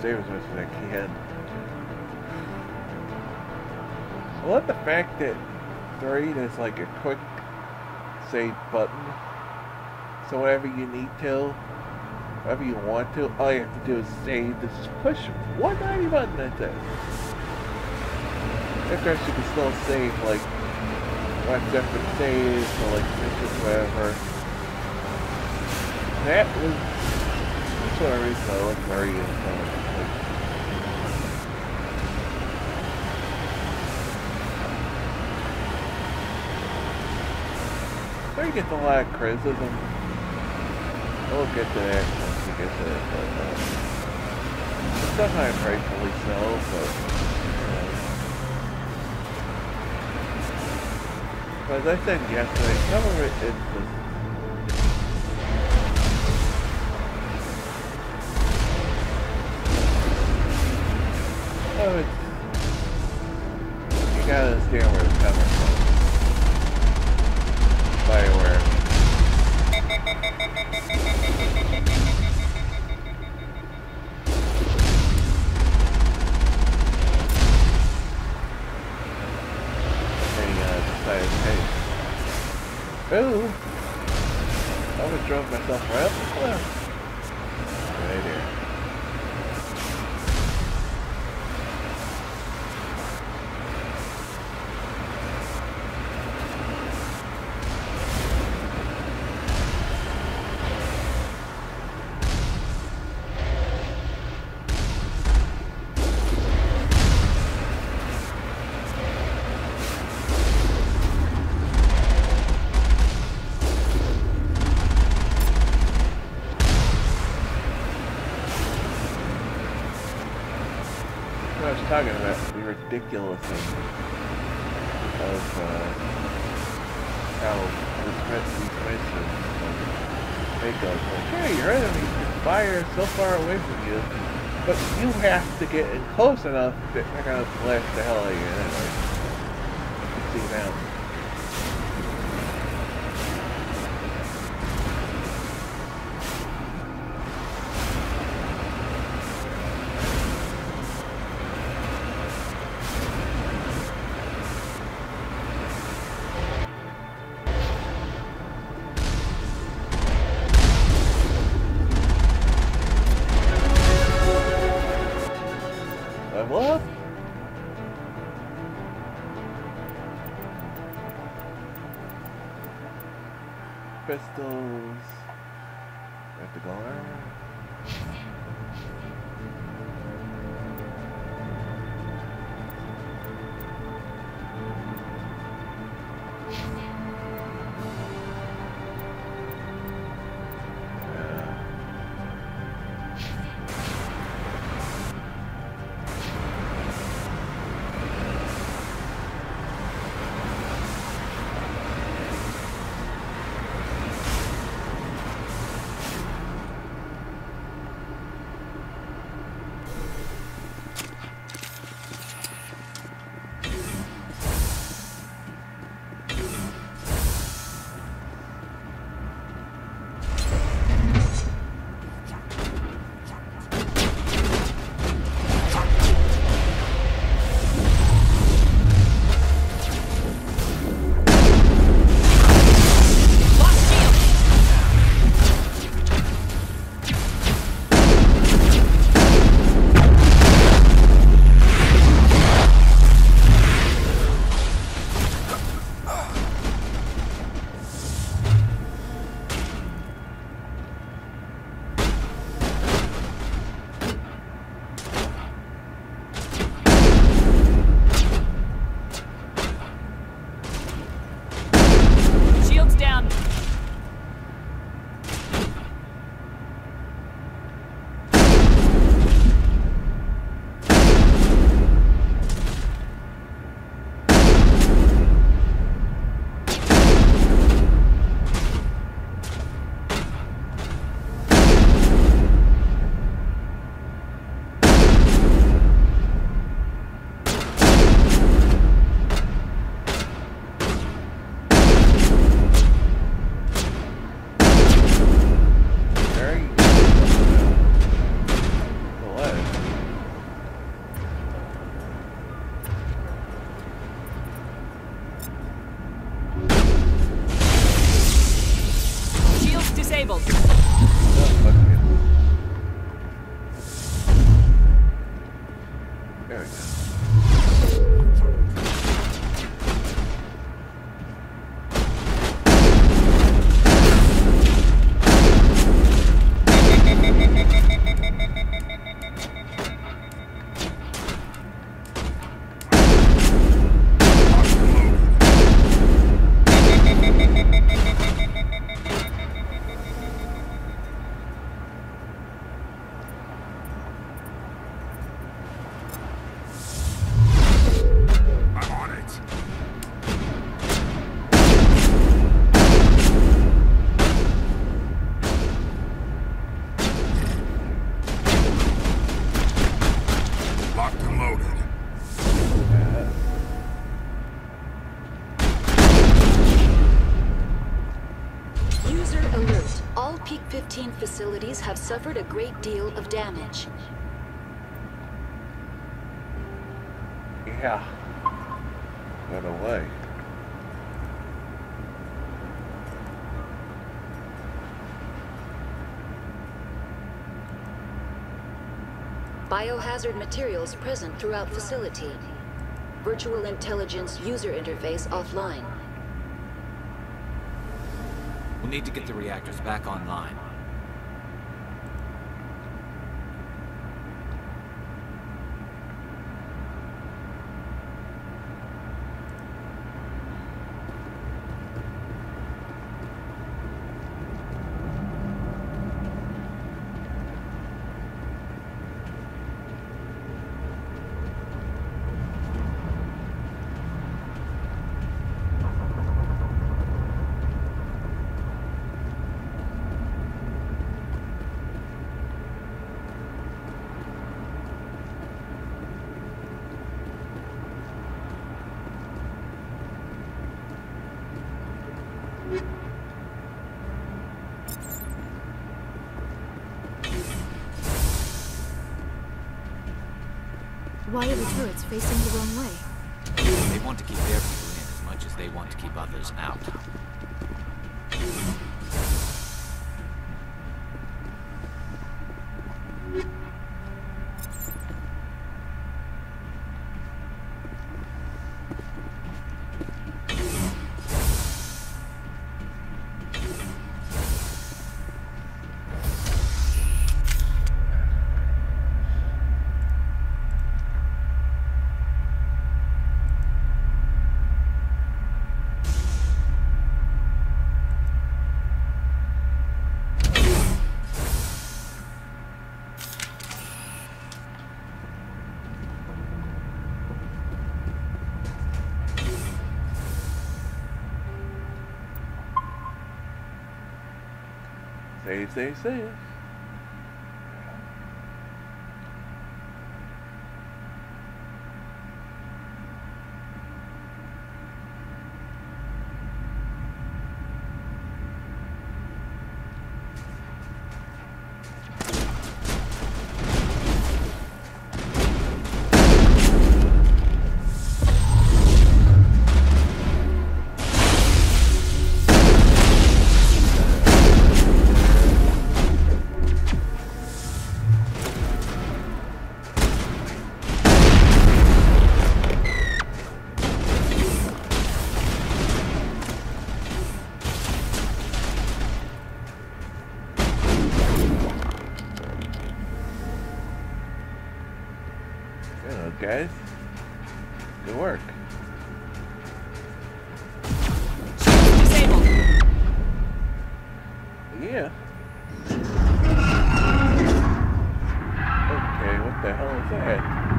Saving as much as I can. I love the fact that 3 is like a quick save button. So whenever you need to, whenever you want to, all you have to do is save. Just push one tiny button, that's it. Of course, you can still save like like different saves or like missions, whatever. That was that's the I like Mario so uh, Like, gets a lot of criticism. We'll get to that once we get to it, but uh, sometimes rightfully so, but uh, but as I said yesterday, some of it is just Oh, it's, you gotta understand where it's coming from. They uh, hey, ooh, I would drove myself right up the cliff. What I was talking about, the ridiculous of uh, how these missions like, hey, your enemies can fire so far away from you, but you have to get in close enough that they're gonna blast the hell out of you anyway. You see now. Pistols. We have There we facilities have suffered a great deal of damage. Yeah. Right away. Biohazard materials present throughout facility. Virtual intelligence user interface offline. We'll need to get the reactors back online. The turrets facing the wrong way? They want to keep their people in as much as they want to keep others out. Save, save. Good, the hell is that?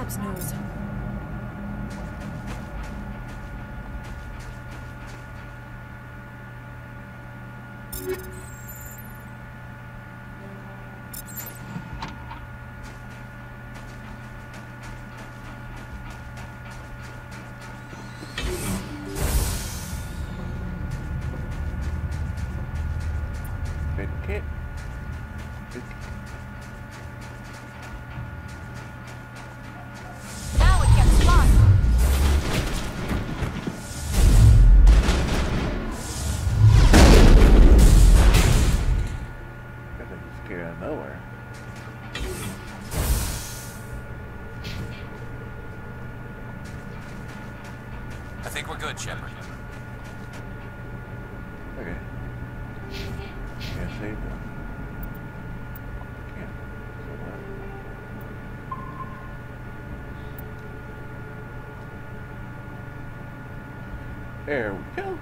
Labs knows. It There we go.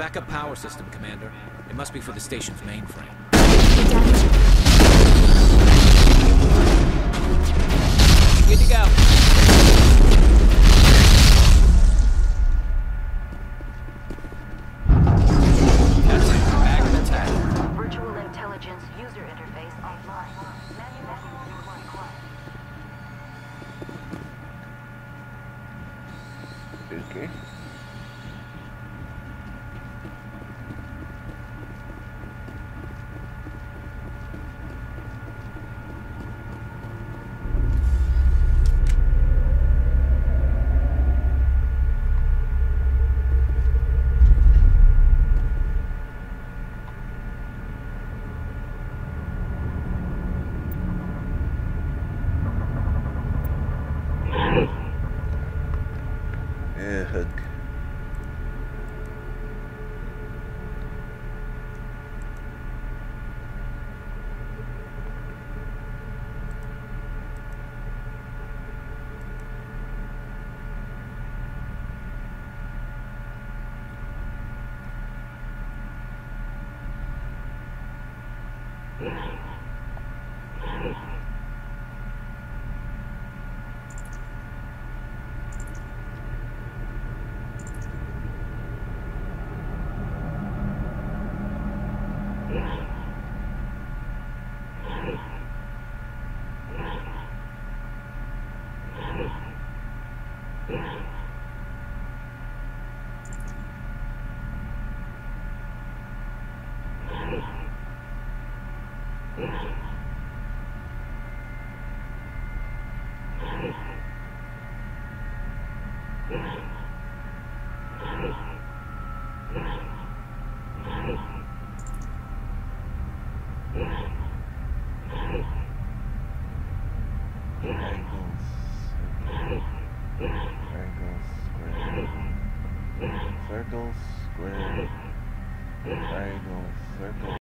Backup power system, Commander. It must be for the station's mainframe. Good to go. That's it. Back attack. Virtual intelligence user interface online. Manual required. Okay. Ugh. Angles.